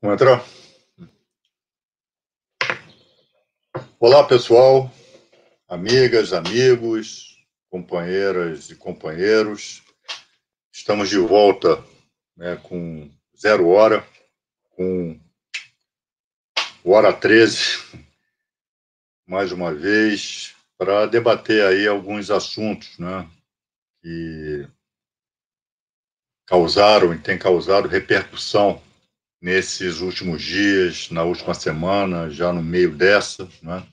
Vamos entrar? Olá, pessoal, amigas, amigos, companheiras e companheiros. Estamos de volta né, com zero hora, com hora 13, mais uma vez, para debater aí alguns assuntos né, que causaram e têm causado repercussão nesses últimos dias, na última semana, já no meio dessa, né?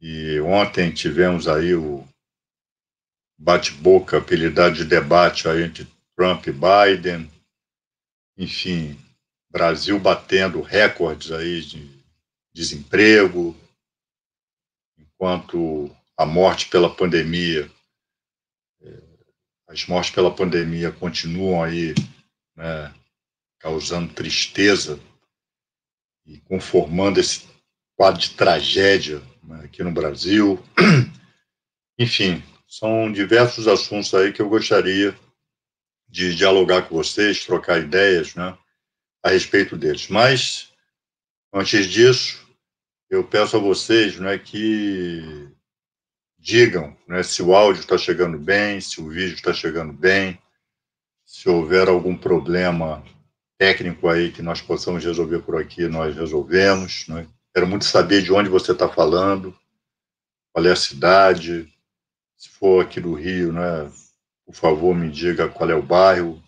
E ontem tivemos aí o bate-boca, apelidado de debate aí entre Trump e Biden, enfim, Brasil batendo recordes aí de desemprego, enquanto a morte pela pandemia, é, as mortes pela pandemia continuam aí, né, causando tristeza e conformando esse quadro de tragédia né, aqui no Brasil. Enfim, são diversos assuntos aí que eu gostaria de dialogar com vocês, trocar ideias, né, a respeito deles. Mas, antes disso, eu peço a vocês, né, que digam, né, se o áudio está chegando bem, se o vídeo está chegando bem, se houver algum problema técnico aí que nós possamos resolver por aqui, nós resolvemos. Né? Quero muito saber de onde você está falando, qual é a cidade. Se for aqui do Rio, né, por favor, me diga qual é o bairro.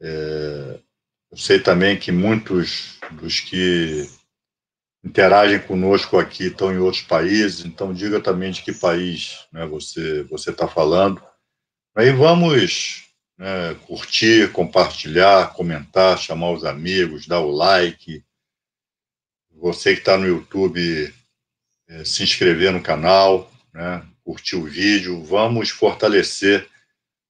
É, eu sei também que muitos dos que interagem conosco aqui estão em outros países, então diga também de que país né, você você está falando. Aí vamos né, curtir, compartilhar, comentar, chamar os amigos, dar o like. Você que está no YouTube, é, se inscrever no canal, né, curtir o vídeo. Vamos fortalecer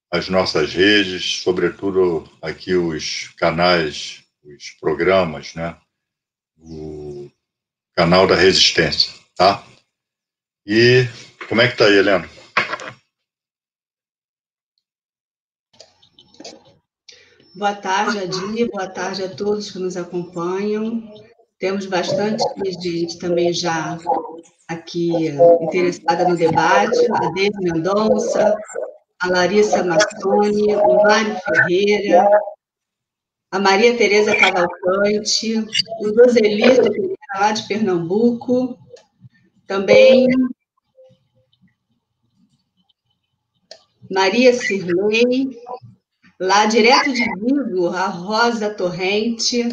as nossas redes, sobretudo aqui os canais, os programas, né? O canal da Resistência, tá? E como é que tá aí, Helena? Boa tarde, Adir, boa tarde a todos que nos acompanham. Temos bastante gente também já aqui interessada no debate, a Deise Mendonça, a Larissa Massoni, o Mário Ferreira, a Maria Tereza Cavalcante, o Roselito, lá de Pernambuco, também Maria Cirlei, Lá, direto de Vigo, a Rosa Torrente,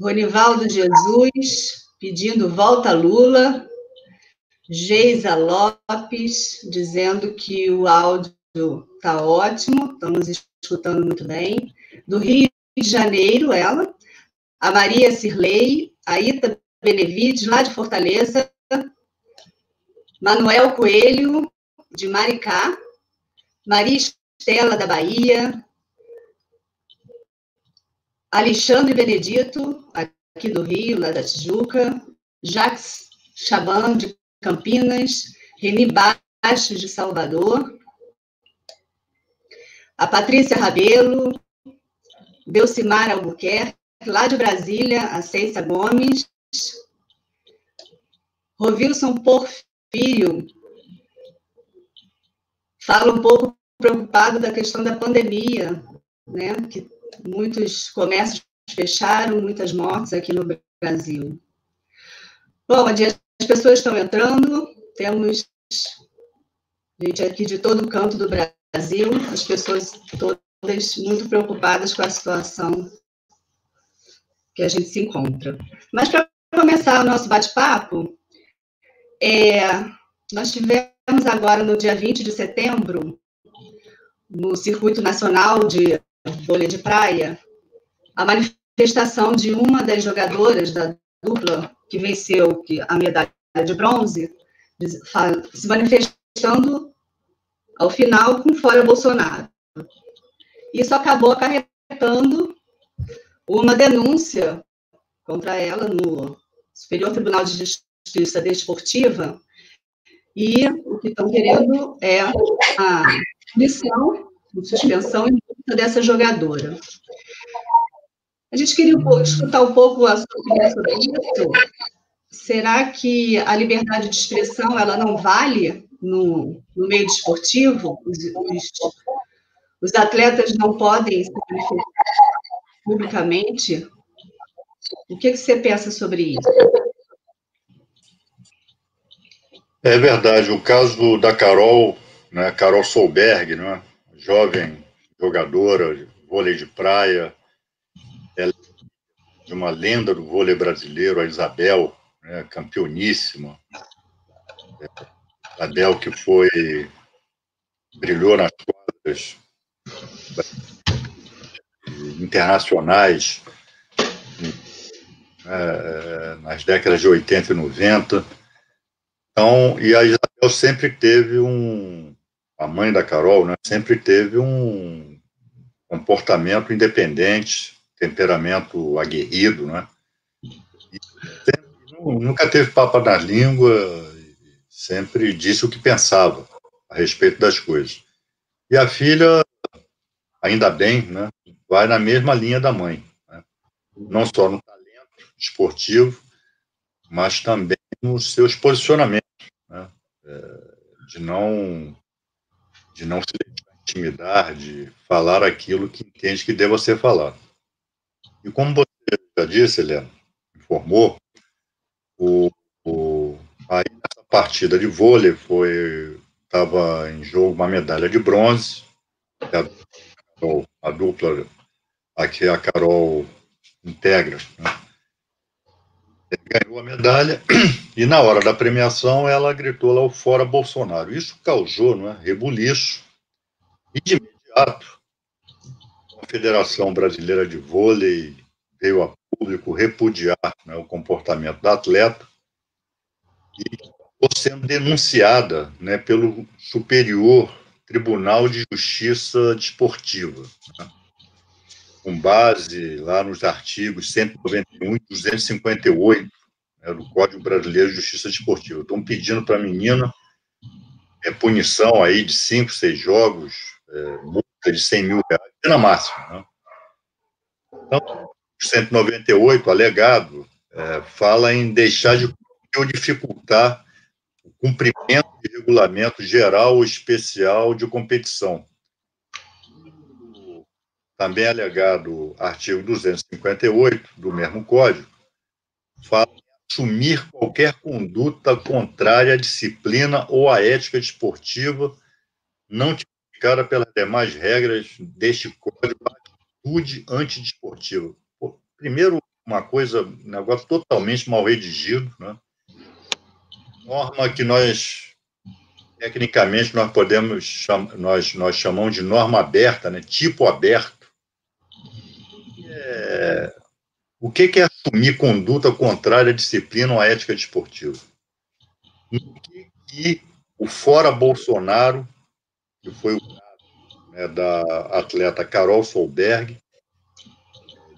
Ronivaldo Jesus, pedindo volta Lula, Geisa Lopes, dizendo que o áudio está ótimo, estamos escutando muito bem. Do Rio de Janeiro, ela, a Maria Cirlei, a Ita Benevides, lá de Fortaleza, Manuel Coelho, de Maricá, Maria Estela da Bahia, Alexandre Benedito, aqui do Rio, lá da Tijuca, Jacques Chaban, de Campinas, Reni Baixo, de Salvador, a Patrícia Rabelo, Belcimar Albuquerque, lá de Brasília, a Ceissa Gomes, Rovilson Porfírio, fala um pouco preocupado da questão da pandemia, né, que muitos comércios fecharam, muitas mortes aqui no Brasil. Bom, as pessoas estão entrando, temos gente aqui de todo canto do Brasil, as pessoas todas muito preocupadas com a situação que a gente se encontra. Mas para começar o nosso bate-papo, é, nós tivemos agora no dia 20 de setembro no Circuito Nacional de Vôlei de Praia, a manifestação de uma das jogadoras da dupla que venceu a medalha de bronze, se manifestando ao final com fora Bolsonaro. Isso acabou acarretando uma denúncia contra ela no Superior Tribunal de Justiça Desportiva, e o que estão querendo é a punição, suspensão e multa dessa jogadora. A gente queria escutar um pouco a sua opinião sobre isso. Será que a liberdade de expressão ela não vale no, no meio desportivo? Os, os, os atletas não podem se manifestar publicamente? O que, que você pensa sobre isso? É verdade. O caso da Carol, né, Carol Solberg, né, jovem jogadora vôlei de praia, é de uma lenda do vôlei brasileiro, a Isabel, né, campeoníssima. Isabel que foi brilhou nas quadras internacionais é, nas décadas de 80 e 90. Então, e a Isabel sempre teve um, a mãe da Carol, né, sempre teve um comportamento independente, temperamento aguerrido, né? Sempre, nunca teve papo na língua, sempre disse o que pensava a respeito das coisas. E a filha, ainda bem, né, vai na mesma linha da mãe, né? não só no esportivo, mas também nos seus posicionamentos, né? é, de não de não se intimidar, de falar aquilo que entende que deva ser falado. E como você já disse, Helena, informou, o, o, aí nessa partida de vôlei foi estava em jogo uma medalha de bronze, a, a dupla aqui a Carol integra, né? Ganhou a medalha e na hora da premiação ela gritou lá o fora Bolsonaro. Isso causou não é, rebuliço e de imediato a Federação Brasileira de Vôlei veio a público repudiar né, o comportamento da atleta e ficou sendo denunciada né, pelo Superior Tribunal de Justiça Desportiva. Né? Com base lá nos artigos 191 e 258 né, do Código Brasileiro de Justiça Desportiva. Estão pedindo para a menina é, punição aí de 5, 6 jogos, é, multa de 100 mil reais, pena máxima. Né? Então, 198, alegado, é, fala em deixar de ou dificultar o cumprimento de regulamento geral ou especial de competição também alegado artigo 258 do mesmo Código, fala assumir qualquer conduta contrária à disciplina ou à ética desportiva não tipificada pelas demais regras deste Código atitude antidesportiva. Primeiro, uma coisa, um negócio totalmente mal redigido, né? norma que nós tecnicamente nós podemos nós nós chamamos de norma aberta, né? Tipo aberto o que, é assumir conduta contrária à disciplina ou à ética desportiva? No que, que o fora Bolsonaro, que foi o caso né, da atleta Carol Solberg,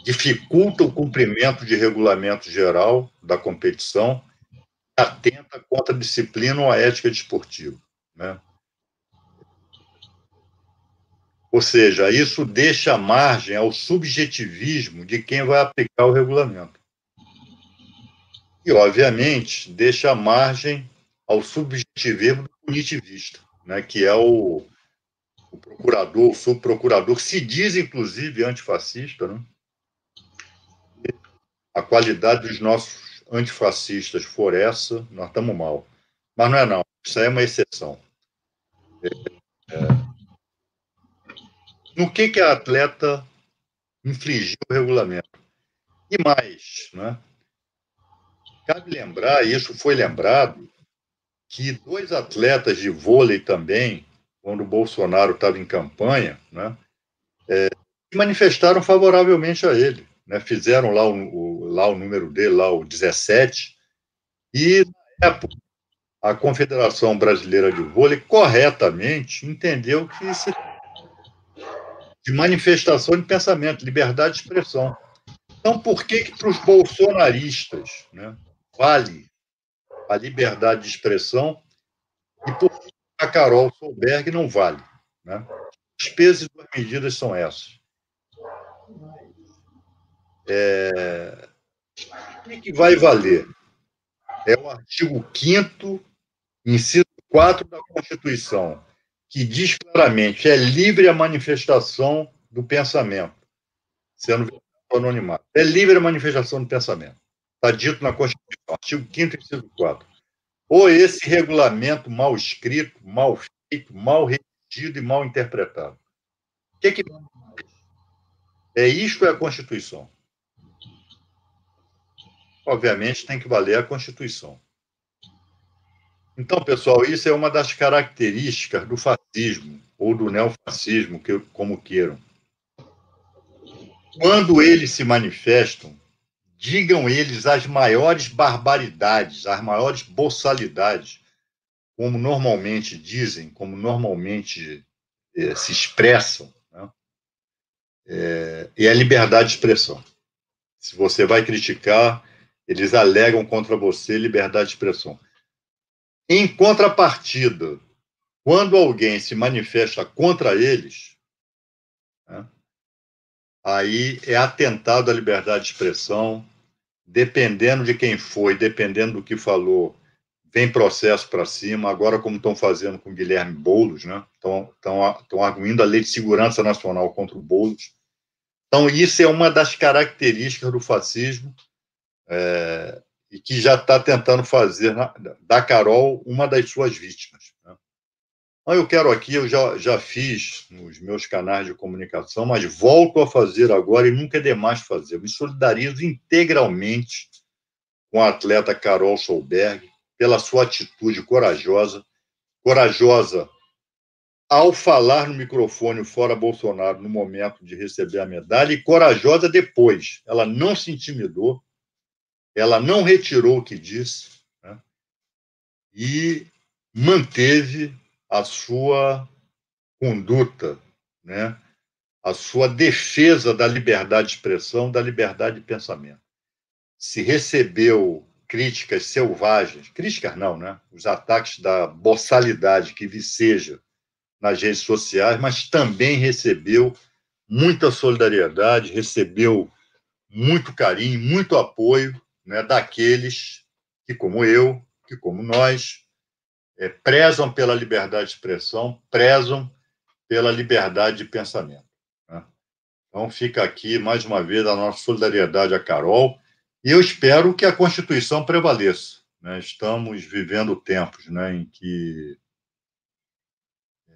dificulta o cumprimento de regulamento geral da competição, atenta contra a disciplina ou a ética desportiva. Né? Ou seja, isso deixa margem ao subjetivismo de quem vai aplicar o regulamento. E, obviamente, deixa margem ao subjetivismo do punitivista, né, que é o, o procurador, o subprocurador, que se diz, inclusive, antifascista. Né? A qualidade dos nossos antifascistas for essa, nós estamos mal. Mas não é não, isso é uma exceção. É, é, no que, que a atleta infligiu o regulamento. E mais, né? cabe lembrar, isso foi lembrado, que dois atletas de vôlei também, quando o Bolsonaro estava em campanha, né, é, manifestaram favoravelmente a ele. Né, fizeram lá o, o, lá o número dele, lá o 17, e, na época, a Confederação Brasileira de Vôlei corretamente entendeu que se de manifestação de pensamento, liberdade de expressão. Então, por que, que para os bolsonaristas né, vale a liberdade de expressão e por que a Carol Solberg não vale? Né? As pesos e as medidas são essas. É, o que vai valer? É o artigo 5 inciso 4 da Constituição, que diz claramente é livre a manifestação do pensamento, sendo anonimato. É livre a manifestação do pensamento. Está dito na Constituição, artigo 5 inciso 4. Ou esse regulamento mal escrito, mal feito, mal redigido e mal interpretado. O que é que é isto é a Constituição? Obviamente tem que valer a Constituição. Então, pessoal, isso é uma das características do fascismo ou do neofascismo, que, como queiram. Quando eles se manifestam, digam eles as maiores barbaridades, as maiores boçalidades, como normalmente dizem, como normalmente eh, se expressam, né? é, a liberdade de expressão. Se você vai criticar, eles alegam contra você liberdade de expressão. Em contrapartida, quando alguém se manifesta contra eles, né, aí é atentado à liberdade de expressão, dependendo de quem foi, dependendo do que falou, vem processo para cima, agora como estão fazendo com Guilherme Boulos, né? Estão, arguindo a lei de segurança nacional contra o Boulos. Então, isso é uma das características do fascismo, é, e que já está tentando fazer na, da Carol uma das suas vítimas. Né? Então, eu quero aqui, eu já, já fiz nos meus canais de comunicação, mas volto a fazer agora e nunca é demais fazer. Me solidarizo integralmente com a atleta Carol Solberg pela sua atitude corajosa, corajosa ao falar no microfone fora Bolsonaro no momento de receber a medalha e corajosa depois. Ela não se intimidou, ela não retirou o que disse né, e manteve a sua conduta, né, a sua defesa da liberdade de expressão, da liberdade de pensamento. Se recebeu críticas selvagens, críticas não, né? Os ataques da boçalidade que viceja nas redes sociais, mas também recebeu muita solidariedade, recebeu muito carinho, muito apoio né, daqueles que, como eu, que, como nós, é, prezam pela liberdade de expressão, prezam pela liberdade de pensamento. Né? Então, fica aqui, mais uma vez, a nossa solidariedade à Carol, e eu espero que a Constituição prevaleça. Né? Estamos vivendo tempos né, em que é,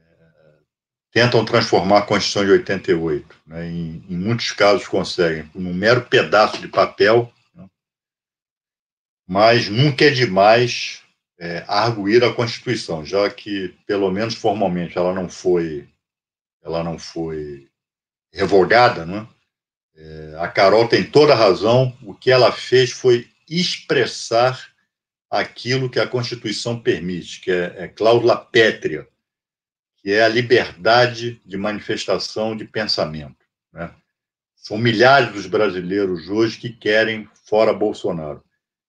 tentam transformar a Constituição de 88. Né? Em, em muitos casos conseguem, num mero pedaço de papel, mas nunca é demais é, arguir a Constituição, já que, pelo menos formalmente, ela não foi, ela não foi revogada, né? É, a Carol tem toda a razão. O que ela fez foi expressar aquilo que a Constituição permite, que é, é cláusula pétrea, que é a liberdade de manifestação de pensamento. Né? São milhares dos brasileiros hoje que querem fora Bolsonaro.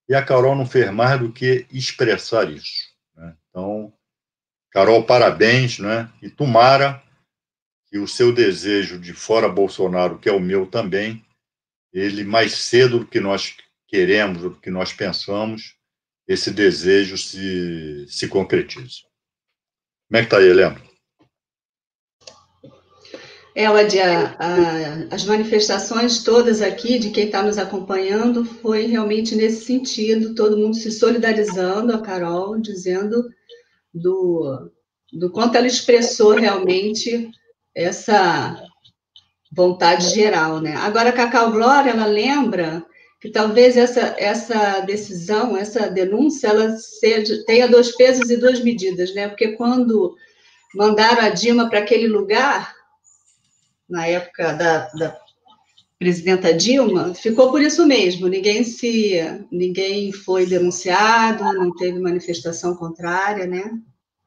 E a Carol não fez mais do que expressar isso. Né? Então, Carol, parabéns, né? E tomara que o seu desejo de fora Bolsonaro, que é o meu também, ele mais cedo do que nós queremos, do que nós pensamos, esse desejo se, se concretize. Como é que está aí, Helena? É, Wadia, as manifestações todas aqui de quem está nos acompanhando foi realmente nesse sentido, todo mundo se solidarizando, a Carol dizendo do, do quanto ela expressou realmente essa vontade geral, né? Agora, Cacau Glória, ela lembra que talvez essa, essa decisão, essa denúncia, ela seja, tenha dois pesos e duas medidas, né? Porque quando mandaram a Dilma para aquele lugar, na época da, da presidenta Dilma, ficou por isso mesmo. Ninguém se, ninguém foi denunciado, não teve manifestação contrária, né?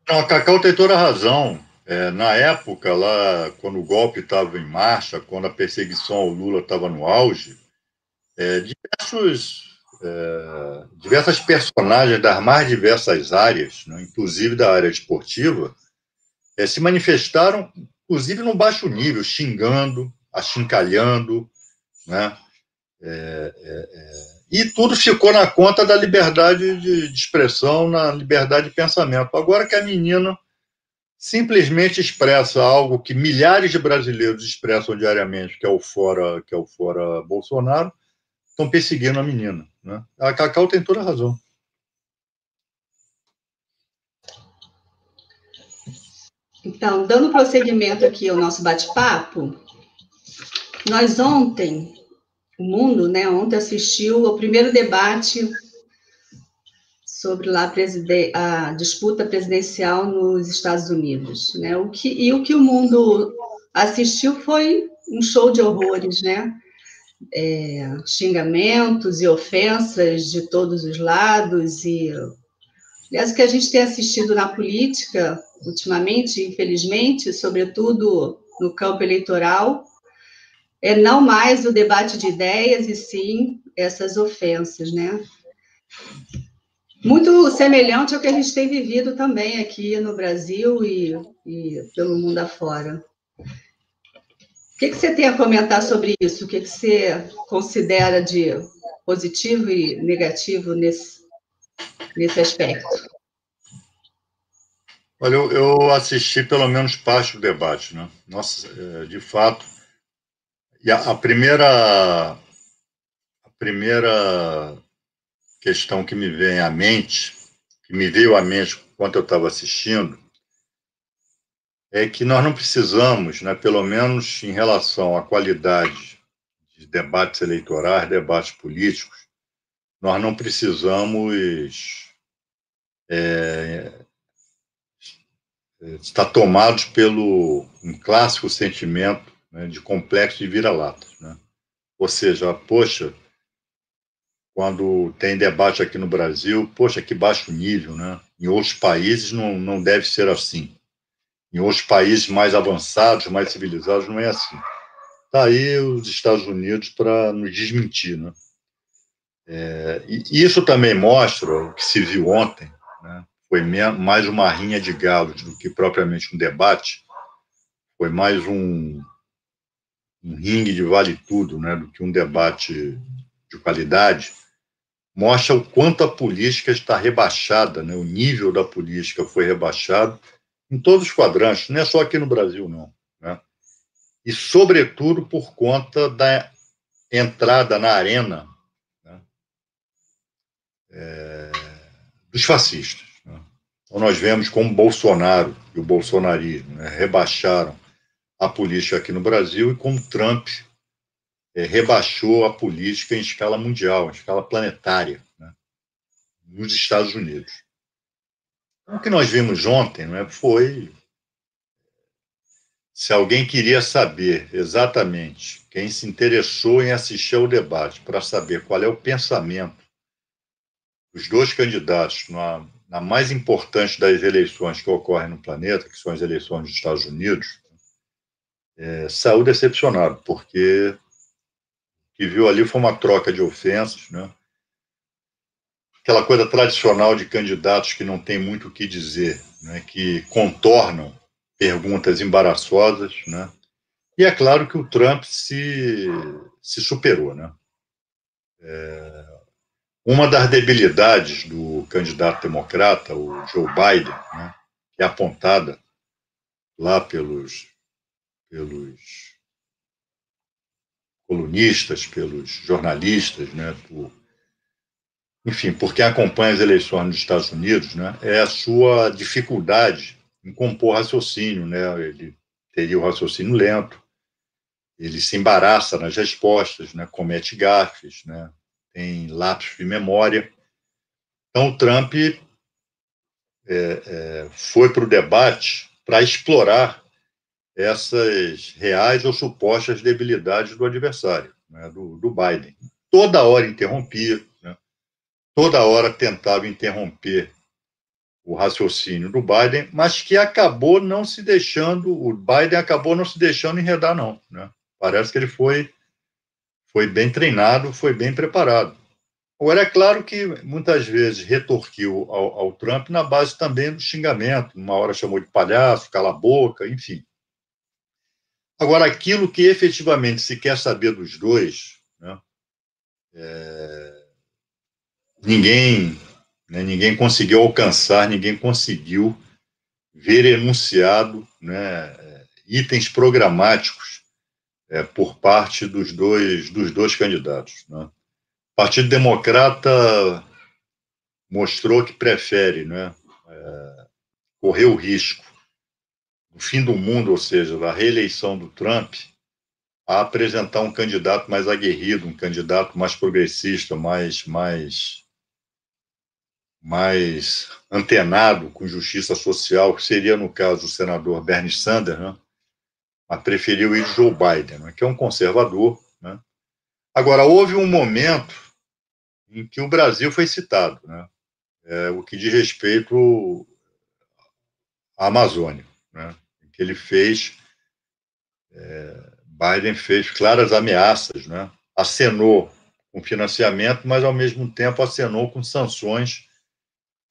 Não, a Cacau tem toda a razão. É, na época, lá, quando o golpe estava em marcha, quando a perseguição ao Lula estava no auge, é, diversos, é, diversas personagens das mais diversas áreas, né, inclusive da área esportiva, é, se manifestaram inclusive no baixo nível, xingando, achincalhando, né? É, é, é, e tudo ficou na conta da liberdade de, de expressão, na liberdade de pensamento. Agora que a menina simplesmente expressa algo que milhares de brasileiros expressam diariamente, que é o fora, que é o fora Bolsonaro, estão perseguindo a menina. Né? A Cacau tem toda a razão. Então, dando prosseguimento aqui ao nosso bate-papo, nós ontem, o mundo, né, ontem assistiu ao primeiro debate sobre lá a disputa presidencial nos Estados Unidos, né? O que e o que o mundo assistiu foi um show de horrores, né? É, xingamentos e ofensas de todos os lados e aliás o que a gente tem assistido na política ultimamente, infelizmente, sobretudo no campo eleitoral, é não mais o debate de ideias e sim essas ofensas, né? Muito semelhante ao que a gente tem vivido também aqui no Brasil e, e pelo mundo afora. O que, que, você tem a comentar sobre isso? O que, que você considera de positivo e negativo nesse, nesse aspecto? Olha, eu, eu, assisti pelo menos parte do debate, né? Nossa, é, de fato. E a, a primeira, a primeira questão que me vem à mente, que me veio à mente enquanto eu estava assistindo, é que nós não precisamos, né, pelo menos em relação à qualidade de debates eleitorais, debates políticos, nós não precisamos é, estar tomados pelo um clássico sentimento né, de complexo de vira-lata. Né? Ou seja, poxa, quando tem debate aqui no Brasil, poxa, que baixo nível, né? Em outros países não, não deve ser assim. Em outros países mais avançados, mais civilizados, não é assim. Está aí os Estados Unidos para nos desmentir, né? É, e isso também mostra o que se viu ontem? Foi mais uma rinha de galos do que propriamente um debate, foi mais um, um ringue de vale tudo, né? do que um debate de qualidade, mostra o quanto a política está rebaixada, né? o nível da política foi rebaixado em todos os quadrantes, não é só aqui no Brasil, não. Né? E, sobretudo, por conta da entrada na arena né? é, dos fascistas. Né? Então, nós vemos como Bolsonaro e o bolsonarismo né? rebaixaram a política aqui no Brasil e como Trump é, rebaixou a política em escala mundial, em escala planetária, né, nos Estados Unidos. Então, o que nós vimos ontem não é, foi se alguém queria saber exatamente, quem se interessou em assistir ao debate para saber qual é o pensamento dos dois candidatos na, na, mais importante das eleições que ocorrem no planeta, que são as eleições dos Estados Unidos, é, saiu decepcionado, porque que viu ali foi uma troca de ofensas, né? Aquela coisa tradicional de candidatos que não tem muito o que dizer, né? Que contornam perguntas embaraçosas, né? E é claro que o Trump se, se superou, né? É, uma das debilidades do candidato democrata, o Joe Biden, né, que é apontada lá pelos, pelos colunistas, pelos jornalistas, né, por, enfim, por quem acompanha as eleições nos Estados Unidos, né, é a sua dificuldade em compor raciocínio, né, ele teria o raciocínio lento, ele se embaraça nas respostas, né, comete gafes, né, tem lapsos de memória. Então, o Trump é, é, foi para o debate para explorar essas reais ou supostas debilidades do adversário, né, do, do, Biden. Toda hora interrompia, né, toda hora tentava interromper o raciocínio do Biden, mas que acabou não se deixando, o Biden acabou não se deixando enredar, não. Né? Parece que ele foi, foi bem treinado, foi bem preparado. Agora, é claro que muitas vezes retorquiu ao, ao Trump na base também do xingamento. Uma hora chamou de palhaço, cala a boca, enfim. Agora, aquilo que efetivamente se quer saber dos dois, né, é, ninguém, né, ninguém conseguiu alcançar, ninguém conseguiu ver enunciado né, itens programáticos é, por parte dos dois, dos dois candidatos. Né. O Partido Democrata mostrou que prefere né, é, correr o risco do fim do mundo, ou seja, da reeleição do Trump, a apresentar um candidato mais aguerrido, um candidato mais progressista, mais, mais, mais antenado com justiça social, que seria, no caso, o senador Bernie Sanders, né? Mas preferiu ir Joe Biden, né? que é um conservador. Né? Agora, houve um momento em que o Brasil foi citado, né? É, o que diz respeito à Amazônia, né? que ele fez é, Biden fez claras ameaças, né? acenou com financiamento, mas ao mesmo tempo acenou com sanções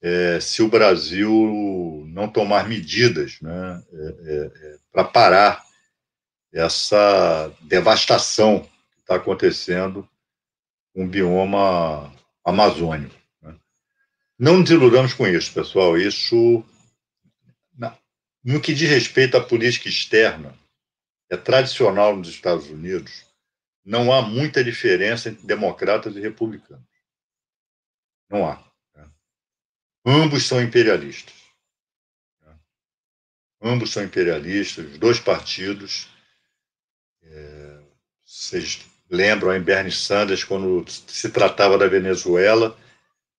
é, se o Brasil não tomar medidas né, é, é, é para parar essa devastação que está acontecendo com o bioma amazônico. Né? Não nos iludamos com isso, pessoal. Isso, no que diz respeito à política externa, é tradicional nos Estados Unidos, não há muita diferença entre democratas e republicanos. Não há. Né? Ambos são imperialistas. Né? Ambos são imperialistas, os dois partidos. Vocês lembram em Bernie Sanders, quando se tratava da Venezuela,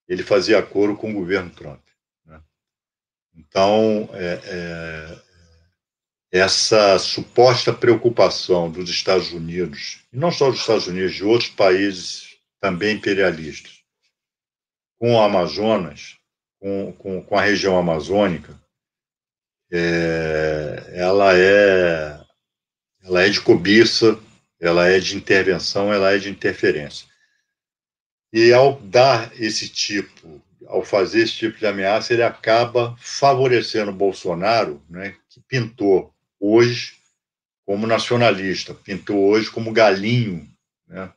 ele fazia acordo com o governo Trump. Né? Então, é, é, essa suposta preocupação dos Estados Unidos, e não só dos Estados Unidos, de outros países também imperialistas, com o Amazonas, com, com, com a região amazônica, é, ela é ela é de cobiça, ela é de intervenção, ela é de interferência. E ao dar esse tipo, ao fazer esse tipo de ameaça, ele acaba favorecendo o Bolsonaro, né, que pintou hoje como nacionalista, pintou hoje como galinho, né?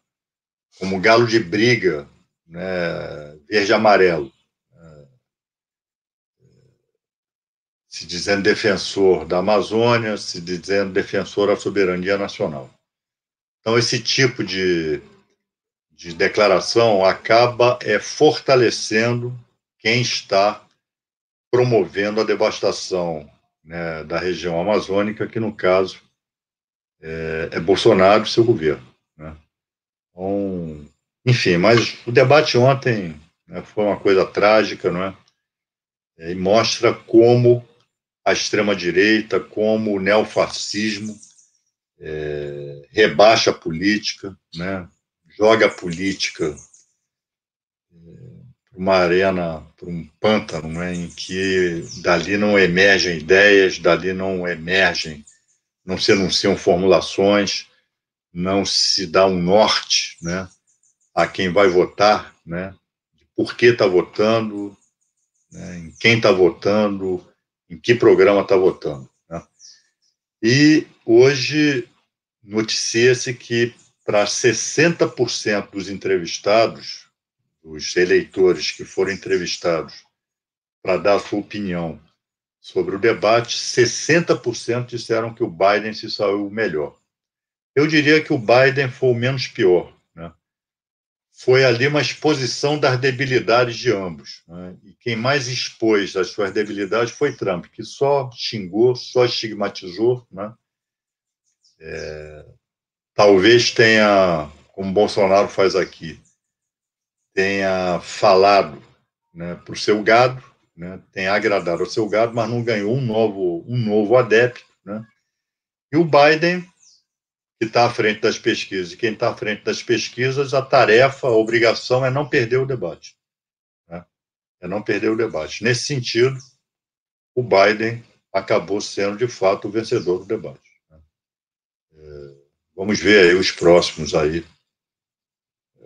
como galo de briga, né? verde amarelo, né? Se dizendo defensor da Amazônia, se dizendo defensor da soberania nacional. Então, esse tipo de, de declaração acaba é, fortalecendo quem está promovendo a devastação né, da região amazônica, que no caso é, é Bolsonaro e seu governo. Né? Então, enfim, mas o debate ontem né, foi uma coisa trágica, não é? é? E mostra como a extrema-direita, como o neofascismo é, rebaixa a política, né? joga a política uma arena, para um pântano, né, em que dali não emergem ideias, dali não emergem, não se anunciam formulações, não se dá um norte né, a quem vai votar, né, por que está votando, né, em quem está votando, em que programa está votando. Né. E hoje noticia-se que para 60% dos entrevistados, os eleitores que foram entrevistados para dar a sua opinião sobre o debate, 60% disseram que o Biden se saiu melhor. Eu diria que o Biden foi o menos pior. Foi ali uma exposição das debilidades de ambos. Né? E quem mais expôs as suas debilidades foi Trump, que só xingou, só estigmatizou. Né? É, talvez tenha, como Bolsonaro faz aqui, tenha falado né, para o seu gado, né, tenha agradado ao seu gado, mas não ganhou um novo, um novo adepto. Né? E o Biden, que está à frente das pesquisas, e quem está à frente das pesquisas, a tarefa, a obrigação é não perder o debate. Né? É não perder o debate. Nesse sentido, o Biden acabou sendo, de fato, o vencedor do debate. Né? É, vamos ver aí os próximos aí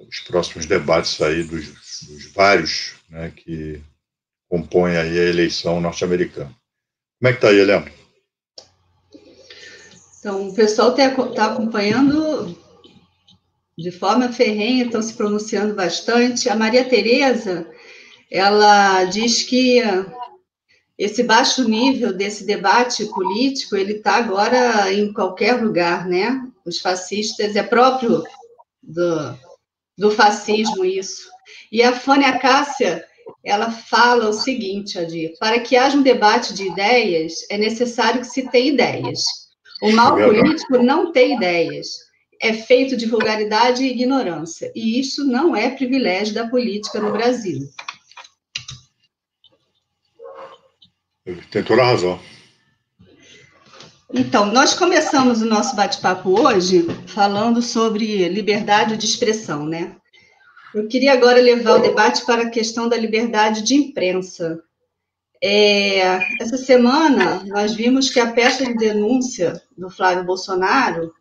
os próximos debates aí dos, dos vários né, que compõem aí a eleição norte-americana. Como é que está aí, Helena? Então, o pessoal está tá acompanhando de forma ferrenha, estão se pronunciando bastante. A Maria Tereza, ela diz que esse baixo nível desse debate político, ele está agora em qualquer lugar, né? Os fascistas, é próprio do, do fascismo isso. E a Fônia Cássia, ela fala o seguinte, para que haja um debate de ideias, é necessário que se tenha ideias. O mal político não tem ideias, é feito de vulgaridade e ignorância, e isso não é privilégio da política no Brasil. Tem toda a razão. Então, nós começamos o nosso bate-papo hoje falando sobre liberdade de expressão, né? Eu queria agora levar o debate para a questão da liberdade de imprensa. É, essa semana, nós vimos que a peça de denúncia do Flávio Bolsonaro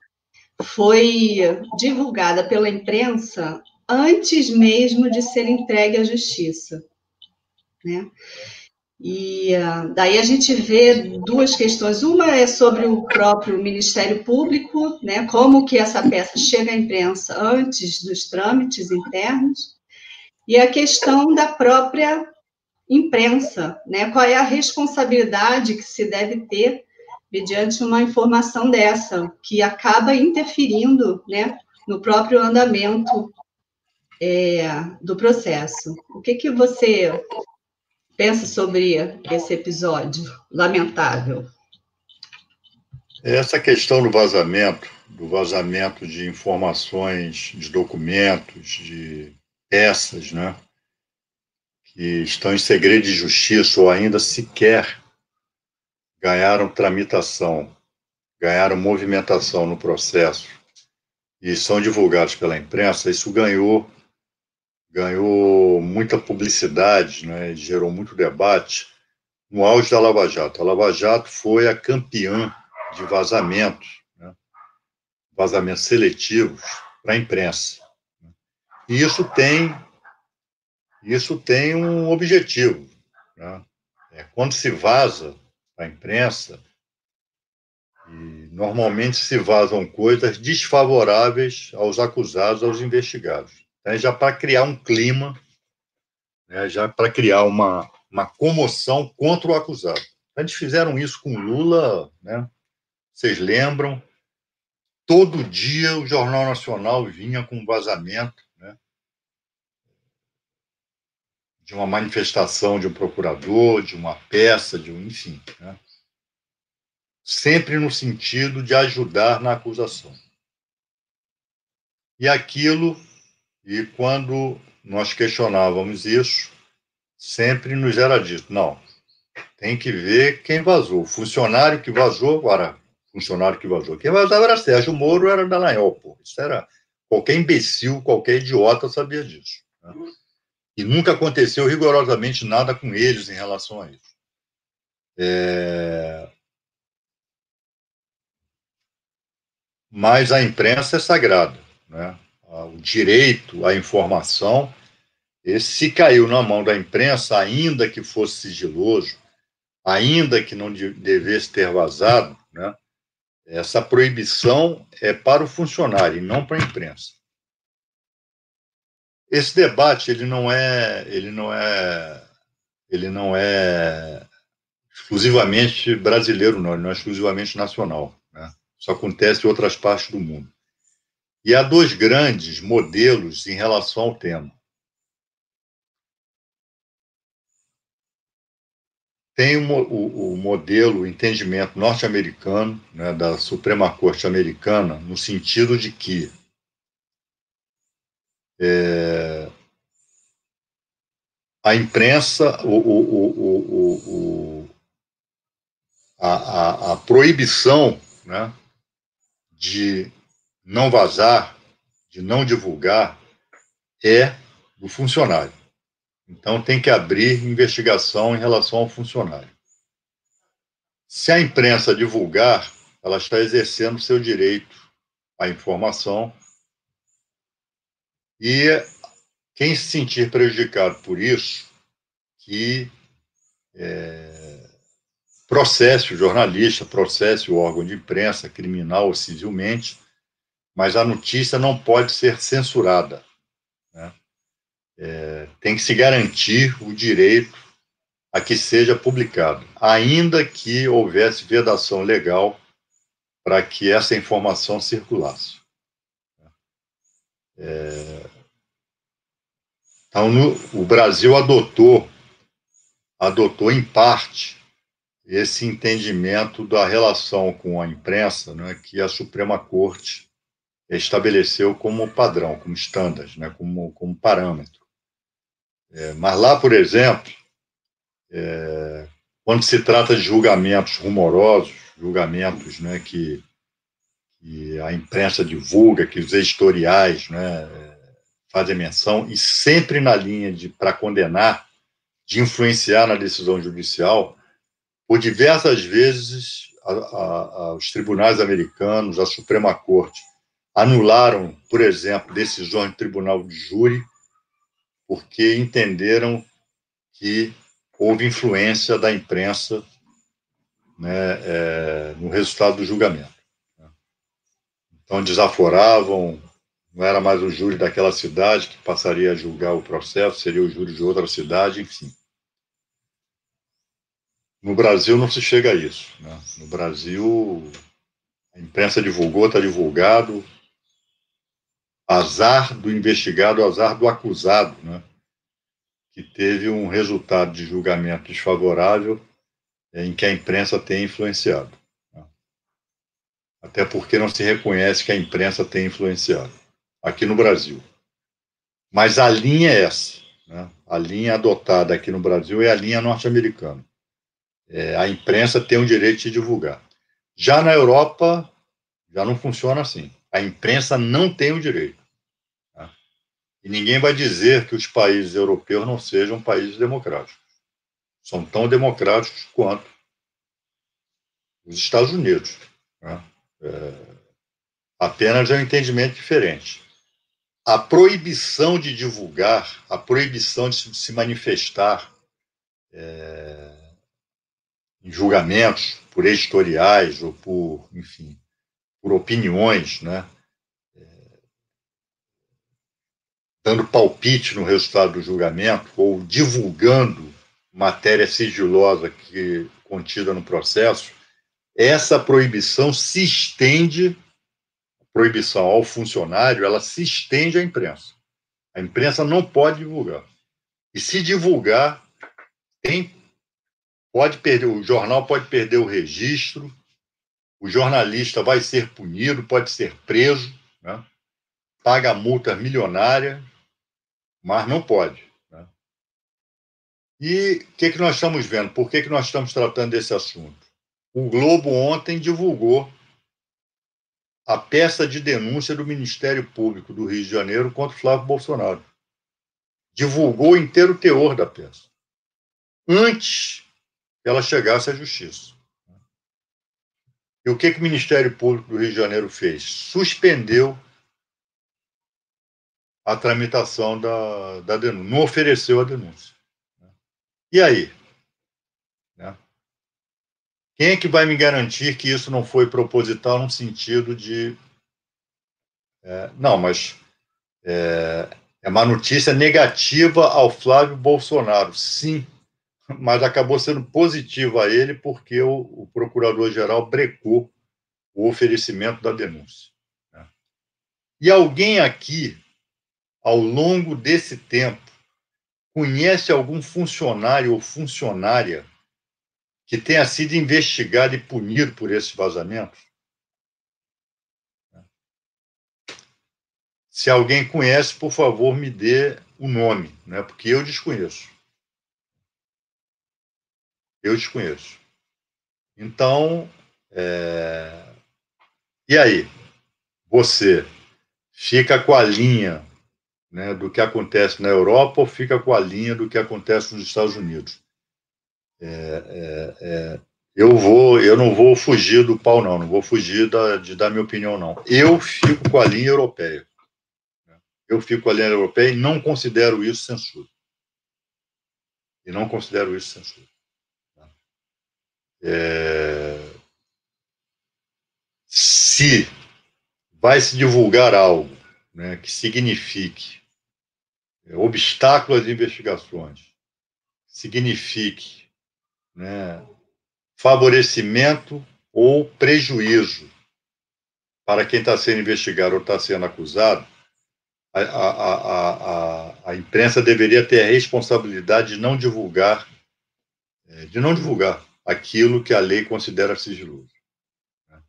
foi divulgada pela imprensa antes mesmo de ser entregue à justiça. Né? E uh, daí a gente vê duas questões. Uma é sobre o próprio Ministério Público, né, como que essa peça chega à imprensa antes dos trâmites internos, e a questão da própria imprensa, né, qual é a responsabilidade que se deve ter mediante uma informação dessa, que acaba interferindo né, no próprio andamento é, do processo. O que, que você pensa sobre esse episódio lamentável? Essa questão do vazamento, do vazamento de informações, de documentos, de peças, né, que estão em segredo de justiça ou ainda sequer ganharam tramitação, ganharam movimentação no processo e são divulgados pela imprensa, isso ganhou ganhou muita publicidade, né, gerou muito debate no auge da Lava Jato. A Lava Jato foi a campeã de vazamentos, né, vazamentos seletivos para a imprensa. E isso tem, isso tem um objetivo. Né? É, quando se vaza a imprensa, e normalmente se vazam coisas desfavoráveis aos acusados, aos investigados né, já para criar um clima, né, já para criar uma, uma comoção contra o acusado. Eles fizeram isso com Lula, né? Vocês lembram? Todo dia o Jornal Nacional vinha com vazamento né? De uma manifestação de um procurador, de uma peça, de um, enfim. Né? Sempre no sentido de ajudar na acusação. E aquilo e quando nós questionávamos isso, sempre nos era dito: não, tem que ver quem vazou. O funcionário que vazou, agora, funcionário que vazou. Quem vazava era Sérgio Moro, era Dallagnol, pô. Isso era. Qualquer imbecil, qualquer idiota sabia disso. Né? E nunca aconteceu rigorosamente nada com eles em relação a isso. É... Mas a imprensa é sagrada. Né? o direito à informação, se caiu na mão da imprensa, ainda que fosse sigiloso, ainda que não devesse ter vazado, né, essa proibição é para o funcionário e não para a imprensa. Esse debate ele não é ele não é ele não é exclusivamente brasileiro não, ele não é exclusivamente nacional, né? Isso acontece em outras partes do mundo. E há dois grandes modelos em relação ao tema. Tem o, o, o modelo, o entendimento norte-americano, né, da Suprema Corte americana, no sentido de que é, a imprensa, o, o, o, a, a, a, proibição né, de não vazar, de não divulgar, é do funcionário. Então, tem que abrir investigação em relação ao funcionário. Se a imprensa divulgar, ela está exercendo seu direito à informação e quem se sentir prejudicado por isso, que é, processe o jornalista, processe o órgão de imprensa, criminal ou civilmente, mas a notícia não pode ser censurada. Né? É, tem que se garantir o direito a que seja publicado, ainda que houvesse vedação legal para que essa informação circulasse. É, então, no, o Brasil adotou, adotou em parte esse entendimento da relação com a imprensa, né, que a Suprema Corte estabeleceu como padrão, como standard, né, como, como parâmetro. É, mas lá, por exemplo, é, quando se trata de julgamentos rumorosos, julgamentos né, que, que a imprensa divulga, que os editoriais né, fazem menção, e sempre na linha de para condenar, de influenciar na decisão judicial, por diversas vezes a, a, a, os tribunais americanos, a Suprema Corte, anularam, por exemplo, decisões do tribunal de júri, porque entenderam que houve influência da imprensa né, é, no resultado do julgamento. Então, desaforavam, não era mais o júri daquela cidade que passaria a julgar o processo, seria o júri de outra cidade, enfim. No Brasil não se chega a isso. Né? No Brasil, a imprensa divulgou, está divulgado, azar do investigado, azar do acusado, né? que teve um resultado de julgamento desfavorável em que a imprensa tem influenciado. Né? Até porque não se reconhece que a imprensa tem influenciado, aqui no Brasil. Mas a linha é essa. Né? A linha adotada aqui no Brasil é a linha norte-americana. É, a imprensa tem o direito de divulgar. Já na Europa, já não funciona assim. A imprensa não tem o direito. E ninguém vai dizer que os países europeus não sejam países democráticos. São tão democráticos quanto os Estados Unidos. Né? É, apenas é um entendimento diferente. A proibição de divulgar, a proibição de se manifestar é, em julgamentos por editoriais ou por, enfim, por opiniões, né? dando palpite no resultado do julgamento ou divulgando matéria sigilosa que contida no processo, essa proibição se estende, proibição ao funcionário, ela se estende à imprensa. A imprensa não pode divulgar. E se divulgar, tem, pode perder, o jornal pode perder o registro, o jornalista vai ser punido, pode ser preso, né? paga multa milionária, mas não pode. Né? E o que, que nós estamos vendo? Por que, que nós estamos tratando desse assunto? O Globo ontem divulgou a peça de denúncia do Ministério Público do Rio de Janeiro contra Flávio Bolsonaro. Divulgou o inteiro teor da peça. Antes que ela chegasse à justiça. E o que, que o Ministério Público do Rio de Janeiro fez? Suspendeu a tramitação da, da denúncia, não ofereceu a denúncia. E aí? Quem é que vai me garantir que isso não foi proposital no sentido de. É, não, mas é, é uma notícia negativa ao Flávio Bolsonaro, sim, mas acabou sendo positiva a ele porque o, o procurador-geral brecou o oferecimento da denúncia. Né? E alguém aqui ao longo desse tempo, conhece algum funcionário ou funcionária que tenha sido investigado e punido por esses vazamentos? Se alguém conhece, por favor, me dê o nome, né? porque eu desconheço. Eu desconheço. Então, é... e aí? Você fica com a linha né, do que acontece na Europa ou fica com a linha do que acontece nos Estados Unidos. É, é, é, eu vou, eu não vou fugir do pau não, não vou fugir da, de dar minha opinião não. Eu fico com a linha europeia. Eu fico com a linha europeia e não considero isso censura. E não considero isso censura. É, se vai se divulgar algo né, que signifique é, obstáculo às investigações, signifique né, favorecimento ou prejuízo para quem está sendo investigado ou está sendo acusado, a, a, a, a, imprensa deveria ter a responsabilidade de não divulgar, é, de não divulgar aquilo que a lei considera sigiloso. Né?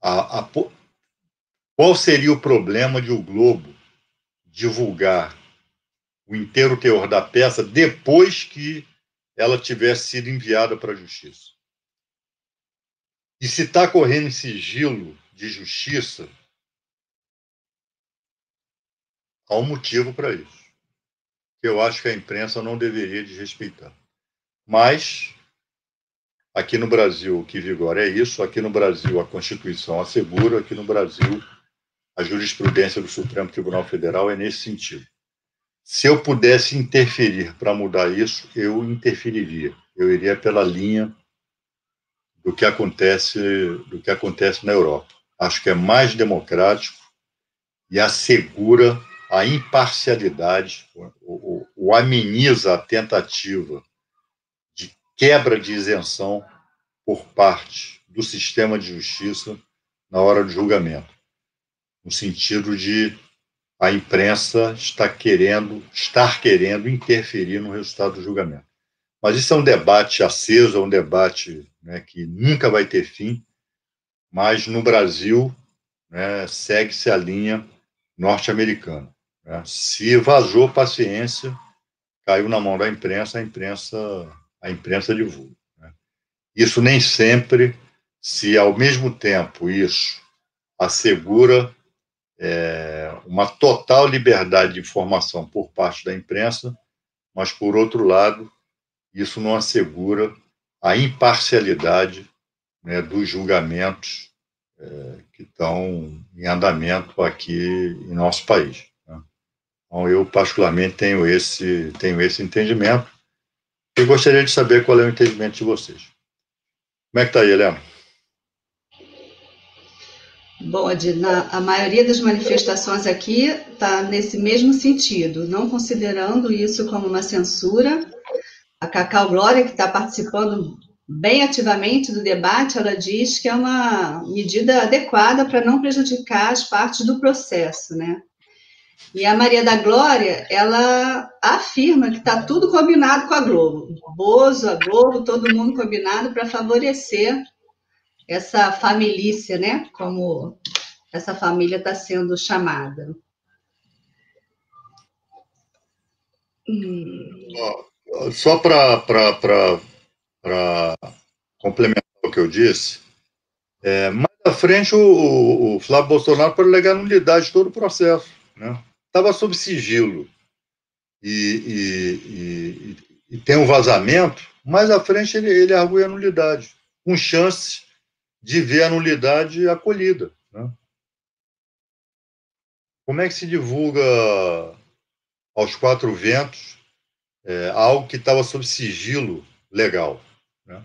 A, qual seria o problema de o Globo divulgar o inteiro teor da peça depois que ela tivesse sido enviada para a justiça? E se está correndo em sigilo de justiça, há um motivo para isso, que eu acho que a imprensa não deveria desrespeitar. Mas, aqui no Brasil, o que vigora é isso, aqui no Brasil a Constituição assegura, aqui no Brasil a jurisprudência do Supremo Tribunal Federal é nesse sentido. Se eu pudesse interferir para mudar isso, eu interferiria. Eu iria pela linha do que acontece do que acontece na Europa. Acho que é mais democrático e assegura a imparcialidade, o, o, o ameniza a tentativa de quebra de isenção por parte do sistema de justiça na hora do julgamento, no sentido de a imprensa estar querendo, estar querendo interferir no resultado do julgamento. Mas isso é um debate aceso, é um debate né, que nunca vai ter fim, mas no Brasil né, segue-se a linha norte-americana. Né? Se vazou paciência, caiu na mão da imprensa, a imprensa, a imprensa divulga. Né? Isso nem sempre, se ao mesmo tempo isso assegura é, uma total liberdade de informação por parte da imprensa, mas, por outro lado, isso não assegura a imparcialidade né, dos julgamentos é, que estão em andamento aqui em nosso país. Né? Então, eu, particularmente, tenho esse, tenho esse entendimento e gostaria de saber qual é o entendimento de vocês. Como é que está aí, Helena? Bom, Adina, a maioria das manifestações aqui está nesse mesmo sentido, não considerando isso como uma censura, a Cacau Glória, que está participando bem ativamente do debate, ela diz que é uma medida adequada para não prejudicar as partes do processo, né? E a Maria da Glória, ela afirma que está tudo combinado com a Globo. Bozo, a Globo, todo mundo combinado para favorecer essa família, né? Como essa família está sendo chamada. Hum. Só para complementar o que eu disse, é, mais à frente o, o, Flávio Bolsonaro pode alegar nulidade de todo o processo. Estava né? sob sigilo e, e, e, e, tem um vazamento, mais à frente ele, ele argui a nulidade, com chance de ver a nulidade acolhida. Né? Como é que se divulga aos quatro ventos é, algo que estava sob sigilo legal, né?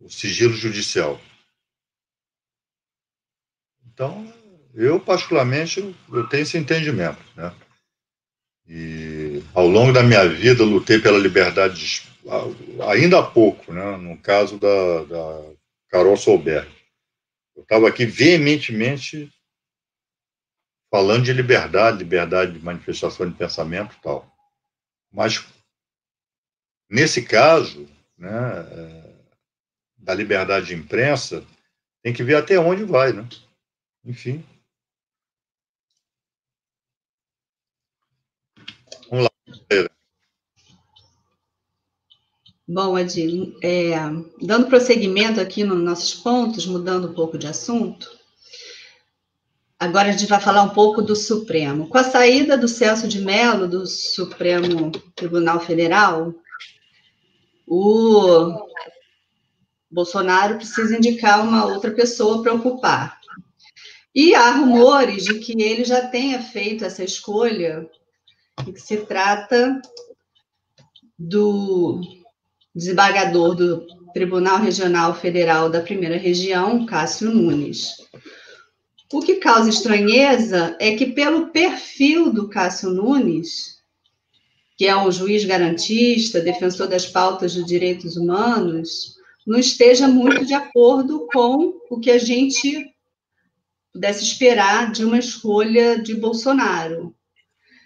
o sigilo judicial. Então, eu particularmente eu tenho esse entendimento, né? E ao longo da minha vida lutei pela liberdade, de, ainda há pouco, né? No caso da, da Carol Solberg, eu estava aqui veementemente falando de liberdade, liberdade de manifestação de pensamento e tal. Mas, nesse caso, né, é, da liberdade de imprensa, tem que ver até onde vai, né? Enfim. Vamos lá. Bom, Adil, é, dando prosseguimento aqui nos nossos pontos, mudando um pouco de assunto, Agora a gente vai falar um pouco do Supremo. Com a saída do Celso de Mello do Supremo Tribunal Federal, o Bolsonaro precisa indicar uma outra pessoa para ocupar. E há rumores de que ele já tenha feito essa escolha, que se trata do desembargador do Tribunal Regional Federal da Primeira Região, Cássio Nunes. O que causa estranheza é que, pelo perfil do Cássio Nunes, que é um juiz garantista, defensor das pautas de direitos humanos, não esteja muito de acordo com o que a gente pudesse esperar de uma escolha de Bolsonaro.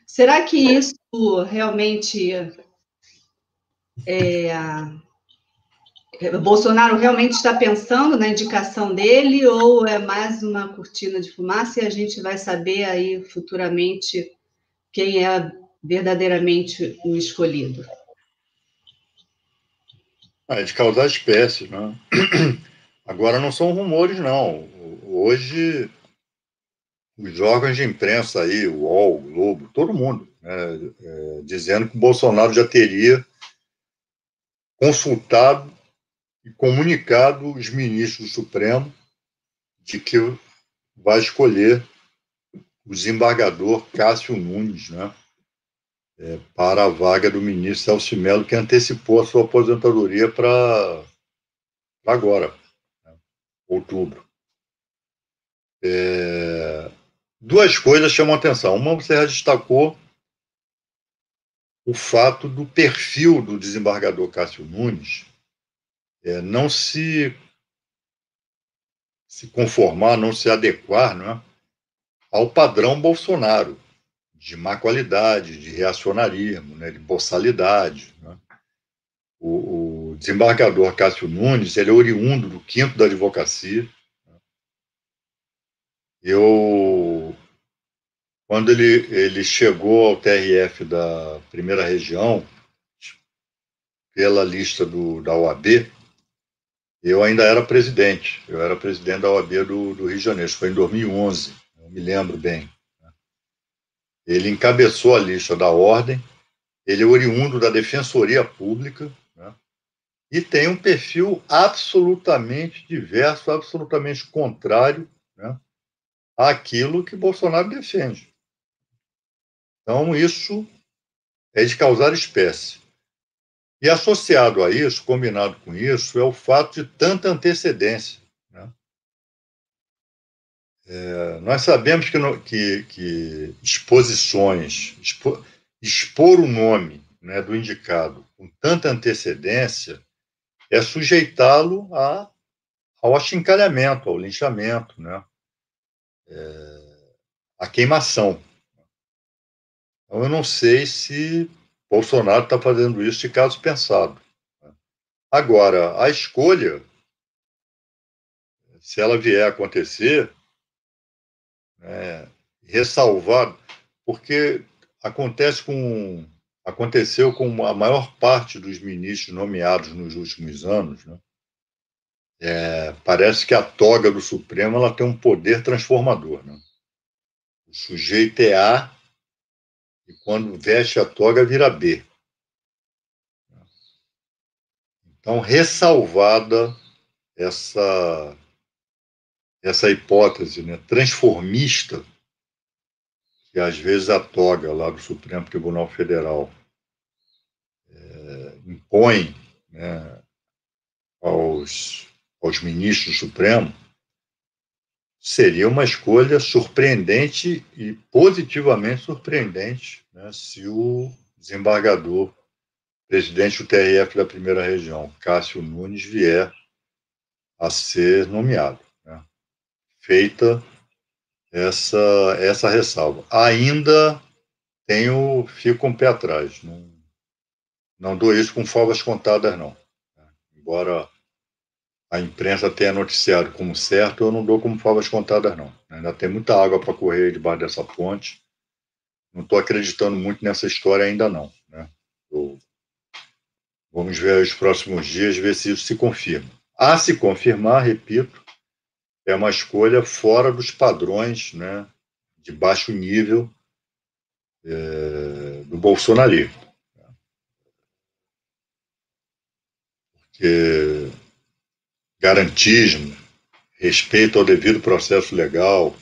Será que isso realmente é, Bolsonaro realmente está pensando na indicação dele ou é mais uma cortina de fumaça e a gente vai saber aí futuramente quem é verdadeiramente o escolhido? É de causar espécies, né? Agora não são rumores, não. Hoje os órgãos de imprensa aí, o UOL, o Globo, todo mundo, né, é, dizendo que o Bolsonaro já teria consultado e comunicado os ministros do Supremo de que vai escolher o desembargador Cássio Nunes, né, é, para a vaga do ministro Celso Melo, que antecipou a sua aposentadoria para agora, né, outubro. É, duas coisas chamam a atenção. Uma, você já destacou o fato do perfil do desembargador Cássio Nunes é, não se, se conformar, não se adequar não é, ao padrão Bolsonaro, de má qualidade, de reacionarismo, né, de boçalidade. Né? O, o, desembargador Cássio Nunes ele é oriundo do quinto da advocacia. Né. Eu quando ele, ele chegou ao TRF da primeira região, pela lista do, da OAB, eu ainda era presidente. Eu era presidente da OAB do, do Rio de Janeiro. Foi em 2011, eu me lembro bem. Né. Ele encabeçou a lista da ordem, ele é oriundo da Defensoria Pública, né? e tem um perfil absolutamente diverso, absolutamente contrário né? àquilo que Bolsonaro defende. Então, isso é de causar espécie. E associado a isso, combinado com isso, é o fato de tanta antecedência. Né? É, nós sabemos que, que, que exposições, expo, expor o nome né, do indicado com tanta antecedência é sujeitá-lo ao achincalhamento, ao linchamento, né? É, à queimação. Então, eu não sei se Bolsonaro está fazendo isso de caso pensado. Agora, a escolha, se ela vier a acontecer, é, ressalvar, porque acontece com, aconteceu com a maior parte dos ministros nomeados nos últimos anos, né? É, parece que a toga do Supremo ela tem um poder transformador. Né? O sujeito é A e quando veste a toga vira B. Então, ressalvada essa essa hipótese né, transformista que às vezes a toga lá do Supremo Tribunal Federal é, impõe né, aos, aos ministros do Supremo, seria uma escolha surpreendente e positivamente surpreendente né, se o desembargador, presidente do TRF da primeira região, Cássio Nunes, vier a ser nomeado. Né. Feita essa, essa ressalva. Ainda tenho, fico um pé atrás. Não, não dou isso com favas contadas, não. Né. Embora a imprensa tenha noticiado como certo, eu não dou como favas contadas, não. Ainda tem muita água para correr debaixo dessa ponte. Não estou acreditando muito nessa história ainda, não. Né? Eu... Vamos ver os próximos dias, ver se isso se confirma. A se confirmar, repito, é uma escolha fora dos padrões né, de baixo nível é, do bolsonarismo. Porque garantismo, respeito ao devido processo legal,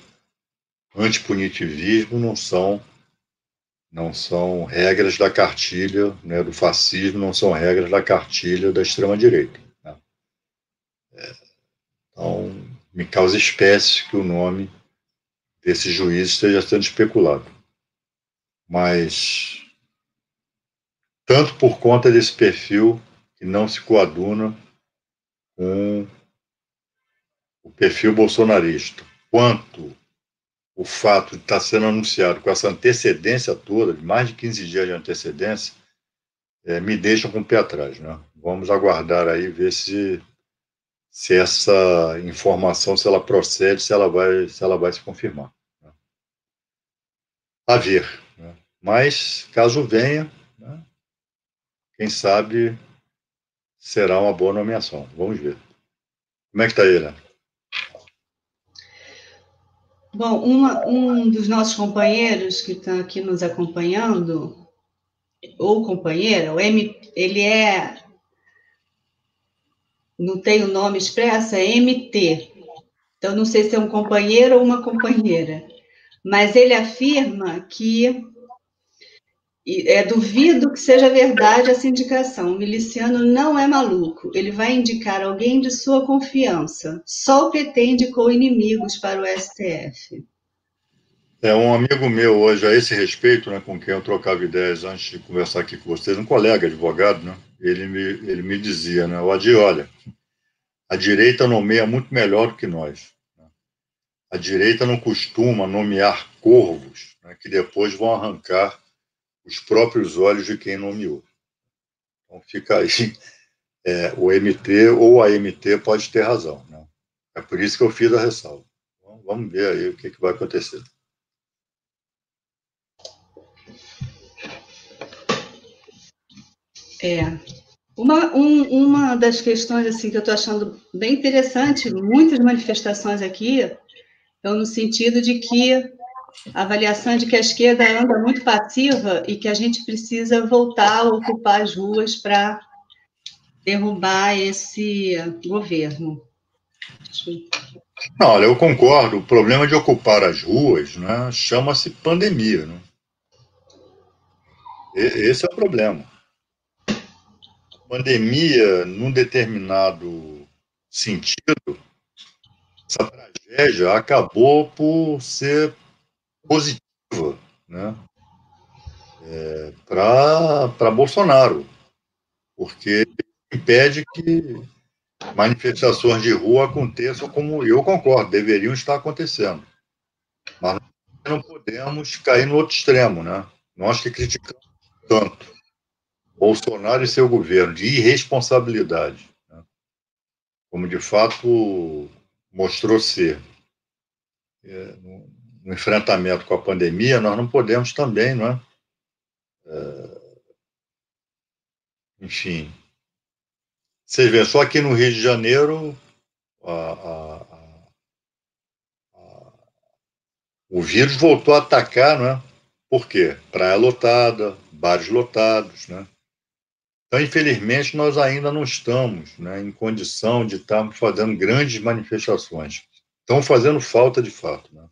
antipunitivismo não são não são regras da cartilha né, do fascismo, não são regras da cartilha da extrema-direita. Né? É, então, me causa espécie que o nome esse juiz esteja sendo especulado. Mas, tanto por conta desse perfil que não se coaduna com o perfil bolsonarista, quanto o fato de estar sendo anunciado com essa antecedência toda, de mais de 15 dias de antecedência, é, me deixam com o pé atrás. Né? Vamos aguardar aí, ver se, se essa informação, se ela procede, se ela vai, se, ela vai se confirmar. Né? A ver. Né? Mas, caso venha, né? quem sabe será uma boa nomeação. Vamos ver. Como é que está ele? Bom, uma, um dos nossos companheiros que está aqui nos acompanhando, ou companheira, o M, ele é, não tem o nome expresso, é MT. Então, não sei se é um companheiro ou uma companheira, mas ele afirma que é duvido que seja verdade essa indicação. O miliciano não é maluco. Ele vai indicar alguém de sua confiança. Só o PT indicou inimigos para o STF. É um amigo meu hoje a esse respeito, né, com quem eu trocava ideias antes de conversar aqui com vocês, um colega advogado, né, ele me ele me dizia, né, o Adi, olha, a direita nomeia muito melhor do que nós. Né. A direita não costuma nomear corvos, né, que depois vão arrancar os próprios olhos de quem nomeou. Então fica aí, é, o MT ou a MT pode ter razão. Né? É por isso que eu fiz a ressalva. Então, vamos ver aí o que, que vai acontecer. É. Uma, um, uma das questões assim, que eu estou achando bem interessante, muitas manifestações aqui, estão no sentido de que a avaliação de que a esquerda anda muito passiva e que a gente precisa voltar a ocupar as ruas para derrubar esse governo. Não, olha, eu concordo. O problema de ocupar as ruas né, chama-se pandemia. Né? Esse é o problema. A pandemia, num determinado sentido, essa tragédia acabou por ser positiva né, é, para Bolsonaro, porque impede que manifestações de rua aconteçam como eu concordo, deveriam estar acontecendo. Mas não podemos cair no outro extremo, né? Nós que criticamos tanto Bolsonaro e seu governo de irresponsabilidade, né? como de fato mostrou ser. É, no enfrentamento com a pandemia, nós não podemos também, não é? é enfim. Vocês veem, só aqui no Rio de Janeiro, a, a, a, o vírus voltou a atacar, não é? Por quê? Praia lotada, bares lotados, né? Então, infelizmente, nós ainda não estamos né, em condição de estarmos fazendo grandes manifestações. Estão fazendo falta de fato. Né?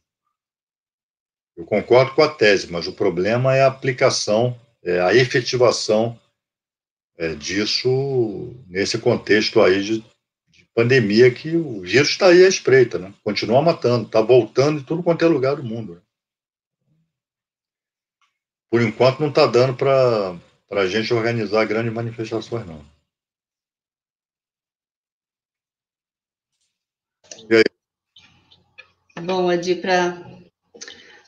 Eu concordo com a tese, mas o problema é a aplicação, é a efetivação é, disso nesse contexto aí de, de, pandemia que o vírus está aí à espreita, né? Continua matando, está voltando em tudo quanto é lugar do mundo. Né? Por enquanto não está dando para a gente organizar grandes manifestações, não. E aí? Bom, Adi, para